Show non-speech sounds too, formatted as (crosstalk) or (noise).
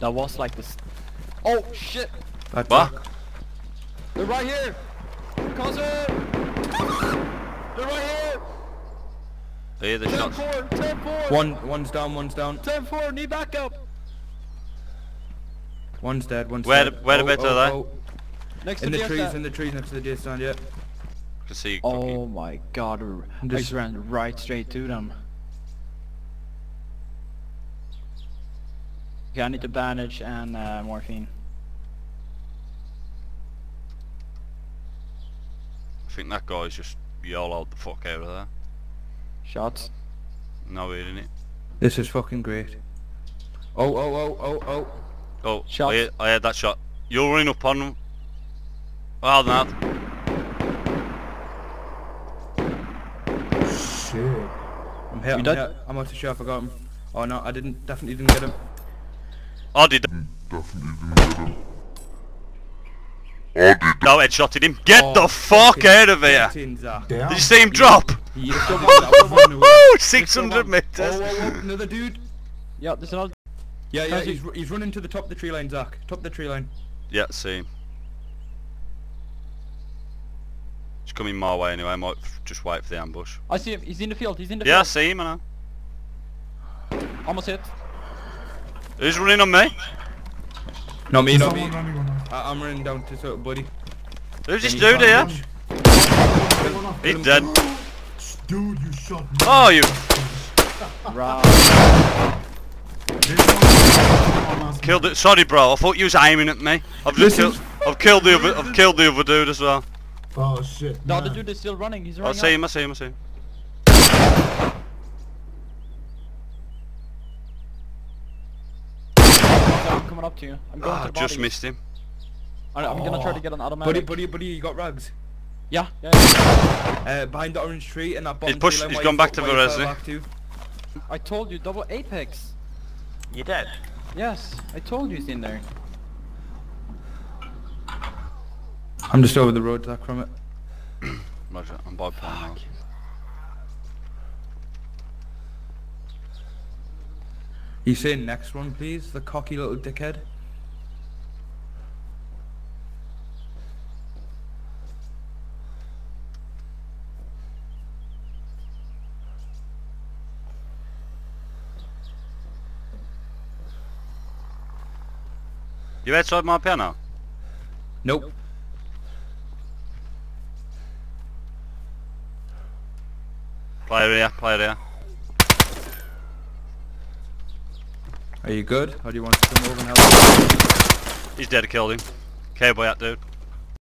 That was like this. Oh shit! Bad What? They're right here! Concert! They're right here! Oh, I hear the 10 shots. 4, 10 4! One, one's down, one's down. 10 4, need backup! One's dead, one's Where dead. the- where the oh, bits are oh, they? Next In to the the trees, stand. in the trees next to the deer stand, yeah. I can see. Oh my god, r- I Just- just ran right straight to them. Okay, I need to bandage and uh, morphine. I think that guy's just YOLO'd the fuck out of there. Shots. No hearing it. This is fucking great. Oh, oh, oh, oh, oh. Oh, Shots. I, heard- I had that shot. You're running up on them. Well, that. Shit. I'm hit, You I'm dead? hit. I'm not too sure I forgot him. Oh no, I didn't, definitely didn't get him. I did. I did. No, headshotted him. Get Oh, the fuck out of here! 18, Did you see him drop? He is still one, that was one away. Woo! 600 Oh, meters. oh, oh, another dude. Yeah, there's another. Yeah, yeah, he's, he's running to the top of the tree line, Zach. Top of the tree line. Yeah, see him. He's coming my way anyway. I might just wait for the ambush. I see him. He's in the field. He's in the field. Yeah, I see him. I know. Almost hit. Who's running on me? Not me, There's not me. someone running on us. I, I'm running down to sort of buddy. Who's this dude here? bandage? Someone off. He's dead. Dude, you shot me. Oh, you Right. There's someone on us. killed it. Sorry, bro. I thought you was aiming at me. I've just Listen. killed. I've killed the other. I've killed the other dude as well. Oh shit. The other man. dude is still running. He's running. I see him. I see him. I see him. I'm coming up to you. I'm going Ah, to the just missed him. I- I'm gonna try to get an Buddy, automatic. buddy, buddy, buddy, you got rags? Yeah, yeah, yeah. Uh, behind the orange tree and that bottom pushed- tree line he's where gone back to where you fell Verezi. back to. I told you, double apex. You dead? Yes, I told you he's in there. I'm just over the road, Zach, from it. (coughs) Roger. I'm by point now. You say next one, please? The cocky little dickhead. You outside my piano? Nope. Player here. play it here. Are you good? Or do you want to come over and help? He's dead. Killed him. Cowboy that dude.